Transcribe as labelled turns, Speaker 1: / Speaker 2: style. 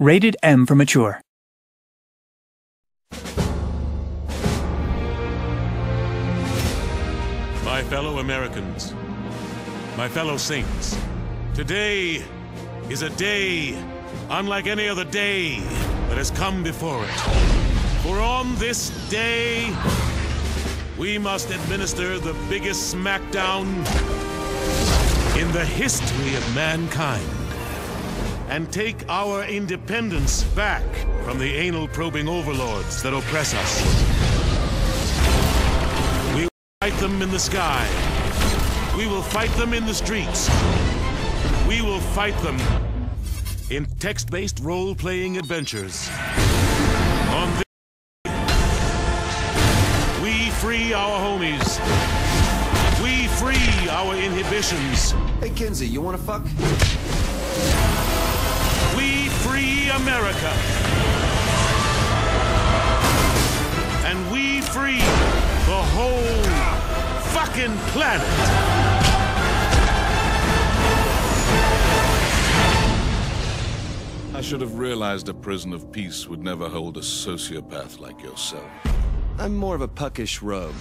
Speaker 1: Rated M for Mature.
Speaker 2: My fellow Americans, my fellow saints, today is a day unlike any other day that has come before it. For on this day, we must administer the biggest smackdown in the history of mankind and take our independence back from the anal probing overlords that oppress us. We will fight them in the sky. We will fight them in the streets. We will fight them in text based role playing adventures. On this, we free our homies. We free our inhibitions.
Speaker 3: Hey, Kinzie, you wanna fuck?
Speaker 2: We free America. And we free the whole fucking planet.
Speaker 4: I should have realized a prison of peace would never hold a sociopath like yourself.
Speaker 3: I'm more of a puckish rogue.